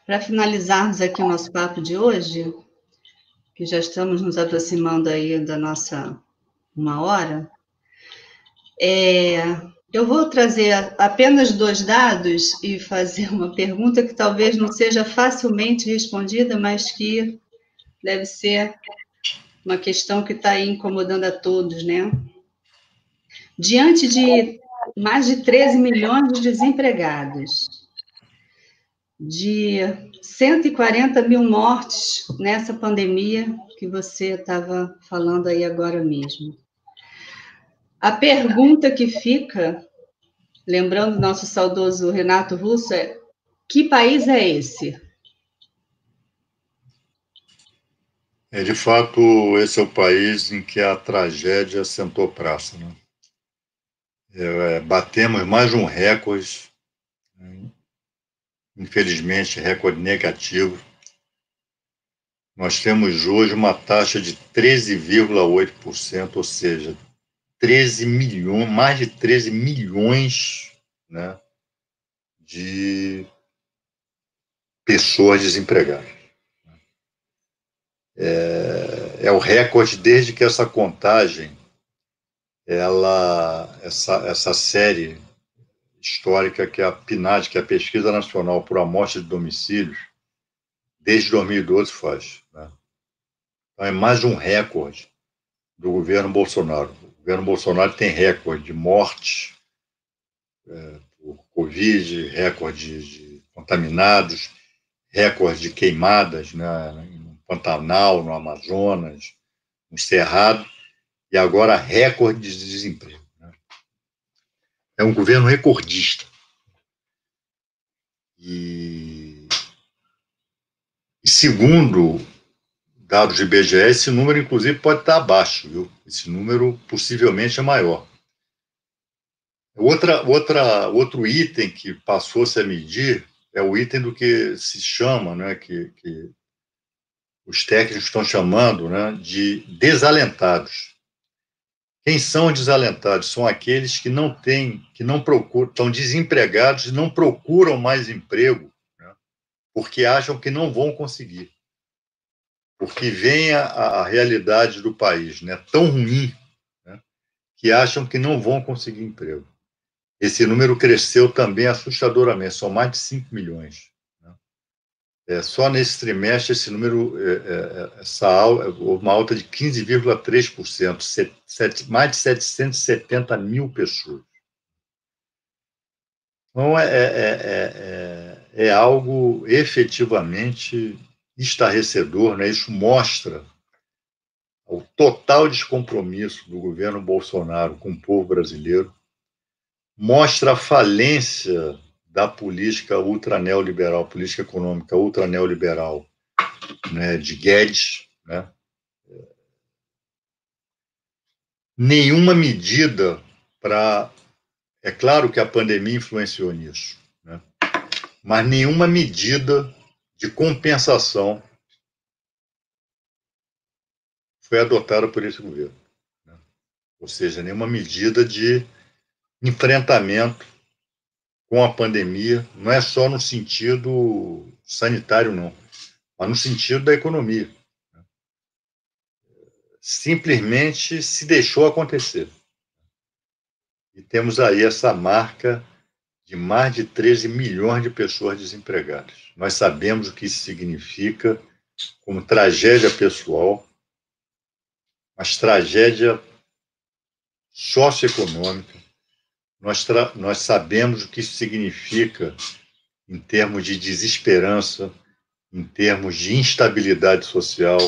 para finalizarmos aqui o nosso papo de hoje, que já estamos nos aproximando aí da nossa uma hora, é, eu vou trazer apenas dois dados e fazer uma pergunta que talvez não seja facilmente respondida, mas que deve ser uma questão que está incomodando a todos, né? Diante de mais de 13 milhões de desempregados, de 140 mil mortes nessa pandemia que você estava falando aí agora mesmo. A pergunta que fica, lembrando nosso saudoso Renato Russo, é: que país é esse? É, de fato, esse é o país em que a tragédia sentou praça. Né? É, batemos mais um recorde infelizmente, recorde negativo. Nós temos hoje uma taxa de 13,8%, ou seja, 13 milhões, mais de 13 milhões né, de pessoas desempregadas. É, é, o recorde desde que essa contagem, ela, essa, essa série histórica que é a PNAD, que é a Pesquisa Nacional por Amostra de Domicílios, desde 2012 faz. Né? Então é mais um recorde do governo Bolsonaro. O governo Bolsonaro tem recorde de mortes é, por Covid, recorde de contaminados, recorde de queimadas né, no Pantanal, no Amazonas, no Cerrado, e agora recorde de desemprego. É um governo recordista. E, e segundo dados de IBGE, esse número, inclusive, pode estar abaixo, viu? Esse número possivelmente é maior. Outra, outra, outro item que passou-se a medir é o item do que se chama, né, que, que os técnicos estão chamando né, de desalentados. Quem são desalentados? São aqueles que não têm, que não procuram, estão desempregados e não procuram mais emprego, né, porque acham que não vão conseguir. Porque vem a, a realidade do país né, tão ruim né, que acham que não vão conseguir emprego. Esse número cresceu também assustadoramente, são mais de 5 milhões. É, só nesse trimestre, esse número, é, é, essa uma alta de 15,3%, mais de 770 mil pessoas. Então, é, é, é, é, algo efetivamente estarrecedor, né? isso mostra o total descompromisso do governo Bolsonaro com o povo brasileiro, mostra a falência da política ultraneoliberal, política econômica ultraneoliberal né, de Guedes. Né? Nenhuma medida para. É claro que a pandemia influenciou nisso, né? mas nenhuma medida de compensação foi adotada por esse governo. Né? Ou seja, nenhuma medida de enfrentamento com a pandemia, não é só no sentido sanitário, não, mas no sentido da economia. Simplesmente se deixou acontecer. E temos aí essa marca de mais de 13 milhões de pessoas desempregadas. Nós sabemos o que isso significa como tragédia pessoal, mas tragédia socioeconômica, nós, nós sabemos o que isso significa em termos de desesperança, em termos de instabilidade social,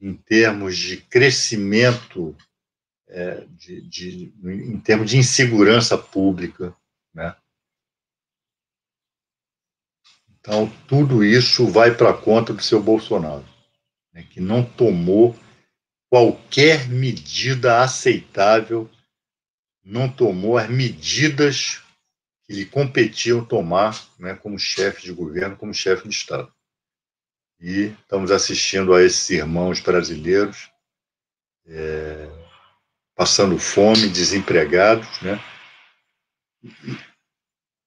em termos de crescimento, é, de, de, em termos de insegurança pública. Né? Então, tudo isso vai para a conta do seu Bolsonaro, né, que não tomou qualquer medida aceitável não tomou as medidas que lhe competiam tomar né, como chefe de governo, como chefe de Estado. E estamos assistindo a esses irmãos brasileiros é, passando fome, desempregados, né?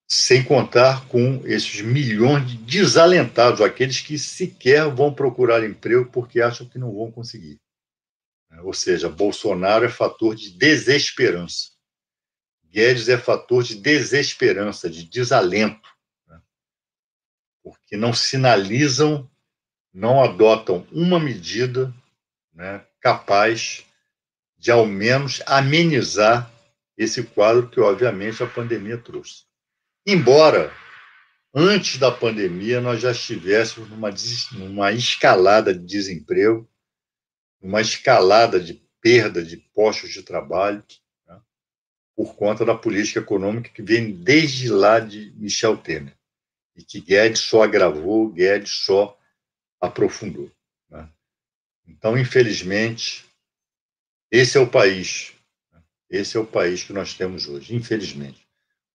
sem contar com esses milhões de desalentados, aqueles que sequer vão procurar emprego porque acham que não vão conseguir. Ou seja, Bolsonaro é fator de desesperança. Guedes é fator de desesperança, de desalento, né? porque não sinalizam, não adotam uma medida né, capaz de, ao menos, amenizar esse quadro que, obviamente, a pandemia trouxe. Embora, antes da pandemia, nós já estivéssemos numa, numa escalada de desemprego, numa escalada de perda de postos de trabalho, por conta da política econômica que vem desde lá de Michel Temer e que Guedes só agravou, Guedes só aprofundou. Né? Então, infelizmente, esse é o país, né? esse é o país que nós temos hoje, infelizmente.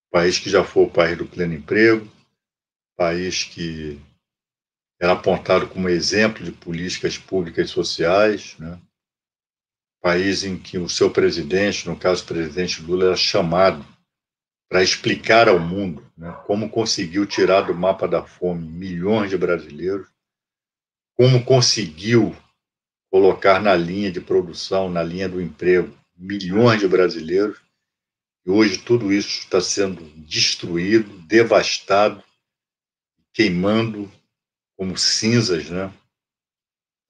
O país que já foi o país do pleno emprego, país que era apontado como exemplo de políticas públicas sociais, né? País em que o seu presidente, no caso o presidente Lula, era chamado para explicar ao mundo né, como conseguiu tirar do mapa da fome milhões de brasileiros, como conseguiu colocar na linha de produção, na linha do emprego, milhões de brasileiros. E hoje tudo isso está sendo destruído, devastado, queimando como cinzas, né?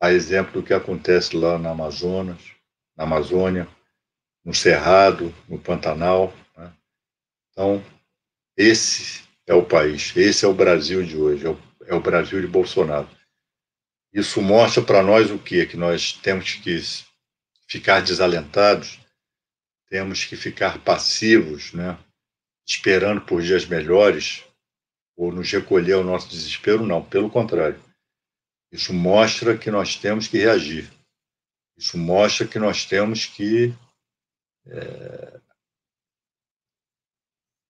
A exemplo do que acontece lá na Amazonas, na Amazônia, no Cerrado, no Pantanal. Né? Então, esse é o país, esse é o Brasil de hoje, é o, é o Brasil de Bolsonaro. Isso mostra para nós o quê? Que nós temos que ficar desalentados, temos que ficar passivos, né? esperando por dias melhores, ou nos recolher ao nosso desespero, não, pelo contrário. Isso mostra que nós temos que reagir. Isso mostra que nós temos que é,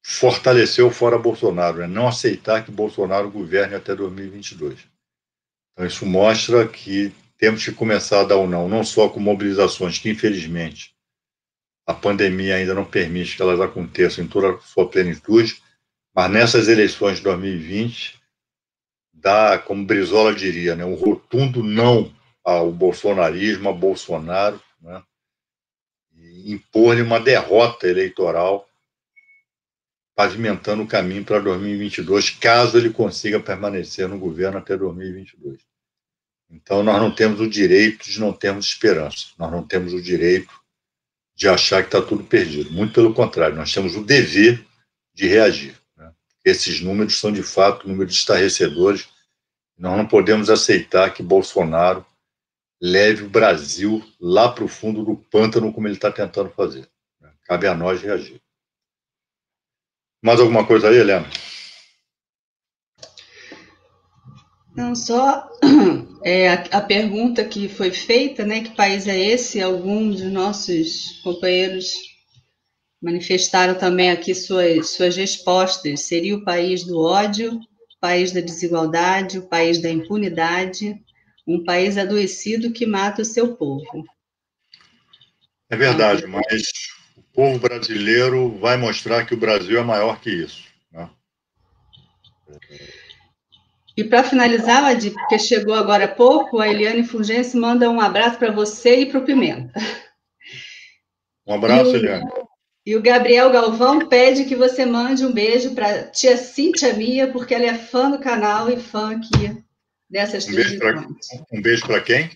fortalecer o fora Bolsonaro, né? não aceitar que Bolsonaro governe até 2022. Então, isso mostra que temos que começar a dar o um não, não só com mobilizações que, infelizmente, a pandemia ainda não permite que elas aconteçam em toda a sua plenitude, mas nessas eleições de 2020, dá, como Brizola diria, né, um rotundo não ao bolsonarismo, a Bolsonaro, né, e impor-lhe uma derrota eleitoral, pavimentando o caminho para 2022, caso ele consiga permanecer no governo até 2022. Então, nós não temos o direito de não termos esperança, nós não temos o direito de achar que está tudo perdido. Muito pelo contrário, nós temos o dever de reagir. Né? Esses números são, de fato, números estarrecedores. Nós não podemos aceitar que Bolsonaro leve o Brasil lá para o fundo do pântano, como ele está tentando fazer. Né? Cabe a nós reagir. Mais alguma coisa aí, Helena? Não, só é, a, a, pergunta que foi feita, né? Que país é esse? Alguns de nossos companheiros manifestaram também aqui suas, suas respostas. Seria o país do ódio, o país da desigualdade, o país da impunidade, um país adoecido que mata o seu povo. É verdade, mas o povo brasileiro vai mostrar que o Brasil é maior que isso. Né? E para finalizar, Adi, porque chegou agora há pouco, a Eliane Fulgêncio manda um abraço para você e para o Pimenta. Um abraço, e Eliane. E o Gabriel Galvão pede que você mande um beijo para tia Cíntia Mia, porque ela é fã do canal e fã aqui dessas um beijo pra, Um beijo para quem?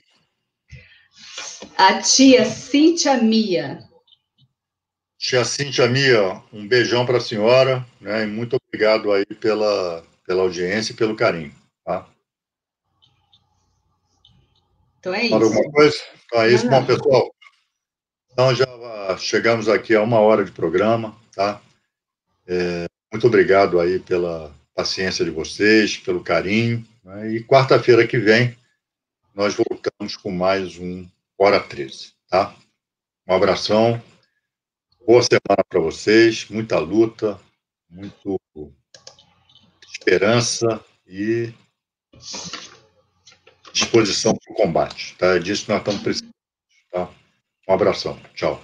A tia Cíntia Mia. Tia Cíntia Mia, um beijão para a senhora, né? E muito obrigado aí pela pela audiência e pelo carinho. Tá? Então é isso. Mais alguma coisa? Então é isso, não, bom, pessoal. Então já chegamos aqui a uma hora de programa, tá? É, muito obrigado aí pela paciência de vocês, pelo carinho. Né? E quarta-feira que vem nós voltamos com mais um Hora 13, tá? Um abração, boa semana para vocês, muita luta, muito esperança e disposição para o combate. Tá? É disso que nós estamos precisando. Tá? Um abração. Tchau.